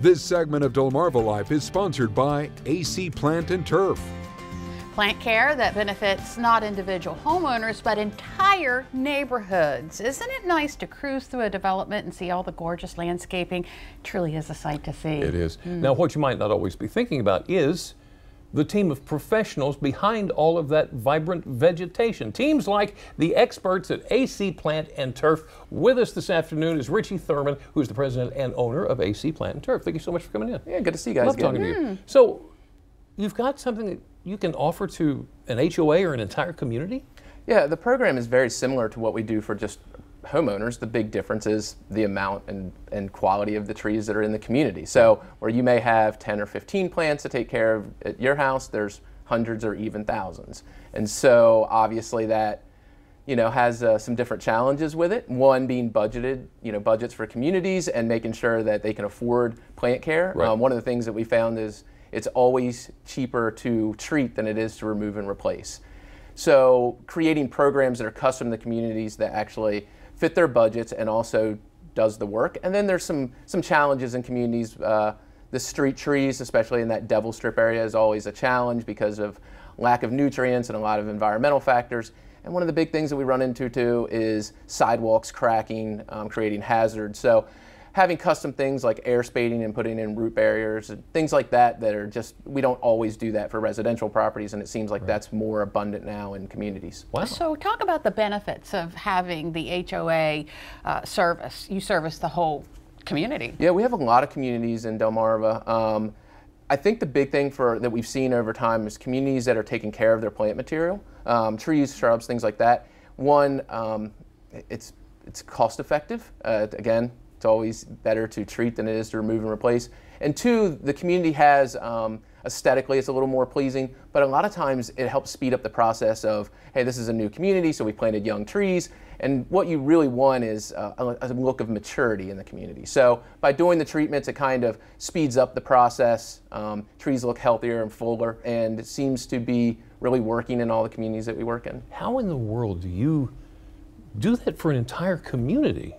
This segment of Delmarva Life is sponsored by AC Plant and Turf. Plant care that benefits not individual homeowners but entire neighborhoods. Isn't it nice to cruise through a development and see all the gorgeous landscaping? Truly is a sight to see. It is. Mm. Now, what you might not always be thinking about is the team of professionals behind all of that vibrant vegetation. Teams like the experts at AC Plant and Turf. With us this afternoon is Richie Thurman, who's the president and owner of AC Plant and Turf. Thank you so much for coming in. Yeah, good to see you guys. Love again. talking mm. to you. So, you've got something that you can offer to an HOA or an entire community? Yeah, the program is very similar to what we do for just homeowners, the big difference is the amount and, and quality of the trees that are in the community. So where you may have 10 or 15 plants to take care of at your house, there's hundreds or even thousands. And so obviously that you know has uh, some different challenges with it. One being budgeted, you know, budgets for communities and making sure that they can afford plant care. Right. Um, one of the things that we found is it's always cheaper to treat than it is to remove and replace. So creating programs that are custom to the communities that actually fit their budgets and also does the work. And then there's some some challenges in communities. Uh, the street trees, especially in that devil strip area, is always a challenge because of lack of nutrients and a lot of environmental factors. And one of the big things that we run into too is sidewalks cracking, um, creating hazards. So having custom things like air spading and putting in root barriers and things like that that are just we don't always do that for residential properties and it seems like right. that's more abundant now in communities wow. so talk about the benefits of having the hoa uh, service you service the whole community yeah we have a lot of communities in delmarva um, I think the big thing for that we've seen over time is communities that are taking care of their plant material, um, trees, shrubs, things like that. One, um, it's it's cost effective. Uh, again, it's always better to treat than it is to remove and replace. And two, the community has um, aesthetically it's a little more pleasing, but a lot of times it helps speed up the process of, hey, this is a new community, so we planted young trees. And what you really want is uh, a, look of maturity in the community. So by doing the treatments, it kind of speeds up the process. Um, trees look healthier and fuller, and it seems to be really working in all the communities that we work in. How in the world do you do that for an entire community?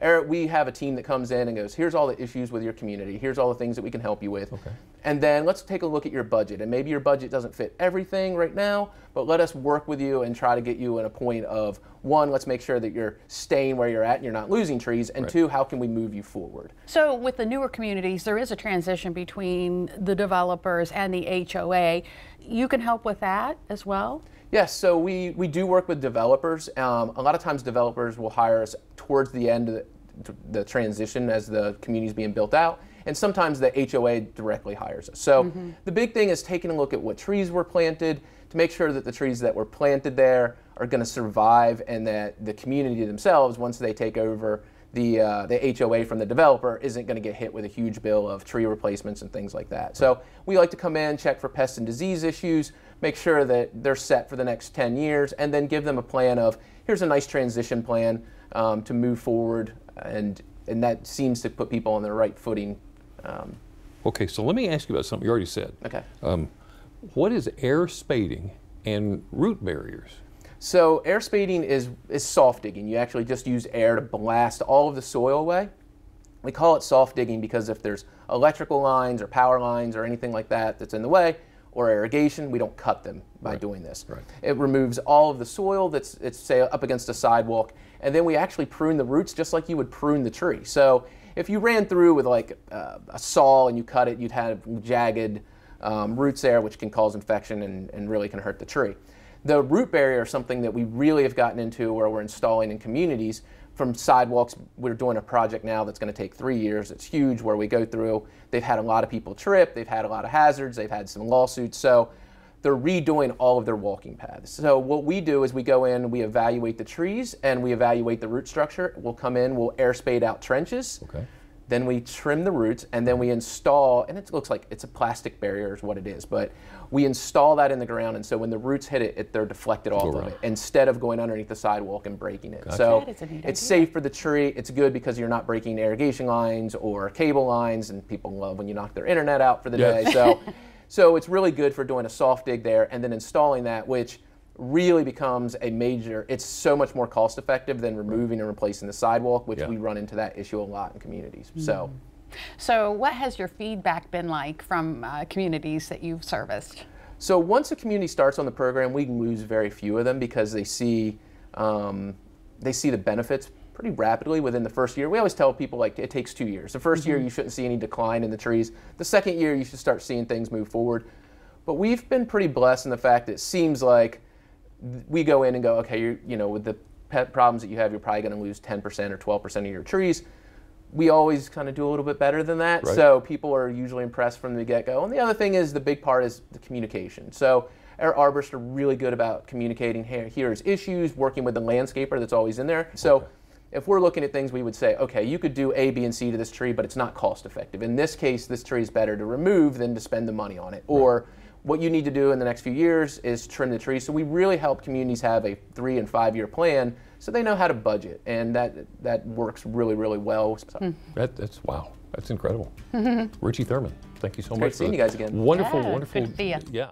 Eric, we have a team that comes in and goes, here's all the issues with your community. Here's all the things that we can help you with. Okay. And then let's take a look at your budget. And maybe your budget doesn't fit everything right now, but let us work with you and try to get you in a point of one, let's make sure that you're staying where you're at and you're not losing trees. And right. two, how can we move you forward? So with the newer communities, there is a transition between the developers and the HOA. You can help with that as well? Yes, so we, we do work with developers. Um, a lot of times developers will hire us towards the end of the, the transition as the community is being built out and sometimes the HOA directly hires us. So mm-hmm. the big thing is taking a look at what trees were planted to make sure that the trees that were planted there are going to survive and that the community themselves, once they take over the, uh, the HOA from the developer, isn't going to get hit with a huge bill of tree replacements and things like that. So we like to come in, check for pest and disease issues, make sure that they're set for the next 10 years, and then give them a plan of here's a nice transition plan um, to move forward. And, and that seems to put people on their right footing um, okay, so let me ask you about something you already said. Okay. Um, what is air spading and root barriers? So air spading is, is soft digging. You actually just use air to blast all of the soil away. We call it soft digging because if there's electrical lines or power lines or anything like that that's in the way, or irrigation, we don't cut them by right. doing this. Right. It removes all of the soil that's it's say up against a sidewalk, and then we actually prune the roots just like you would prune the tree. So if you ran through with like uh, a saw and you cut it, you'd have jagged um, roots there, which can cause infection and, and really can hurt the tree. The root barrier is something that we really have gotten into where we're installing in communities from sidewalks. We're doing a project now that's going to take three years. It's huge where we go through. They've had a lot of people trip. They've had a lot of hazards. They've had some lawsuits. So they're redoing all of their walking paths. So what we do is we go in, we evaluate the trees, and we evaluate the root structure. We'll come in, we'll air spade out trenches. Okay. Then we trim the roots, and then we install, and it looks like it's a plastic barrier is what it is, but we install that in the ground, and so when the roots hit it, it they're deflected off of it instead of going underneath the sidewalk and breaking it. Gotcha. So it's idea. safe for the tree. It's good because you're not breaking irrigation lines or cable lines, and people love when you knock their internet out for the yeah. day. So So it's really good for doing a soft dig there and then installing that, which really becomes a major, it's so much more cost effective than removing and replacing the sidewalk, which yeah. we run into that issue a lot in communities. Mm. So. So, what has your feedback been like from uh, communities that you've serviced? So once a community starts on the program, we lose very few of them because they see um, they see the benefits pretty rapidly within the first year. We always tell people like it takes two years. The 1st year you shouldn't see any decline in the trees. The second year you should start seeing things move forward. But we've been pretty blessed in the fact that it seems like we go in and go, okay, you're, you know, with the pet problems that you have, you're probably going to lose 10% or 12% of your trees. We always kind of do a little bit better than that. Right. So people are usually impressed from the get go. And the other thing is the big part is the communication. So our arborists are really good about communicating here, here's issues, working with the landscaper that's always in there. So if we're looking at things, we would say, okay, you could do A, B, and C to this tree, but it's not cost effective. In this case, this tree is better to remove than to spend the money on it. Or what you need to do in the next few years is trim the trees. So we really help communities have a three and five year plan so they know how to budget, and that that works really, really well. So- hmm. That, that's wow. That's incredible. Richie Thurman, thank you so much. great for seeing the you guys again. Wonderful, Yeah, wonderful. good to see ya. Yeah.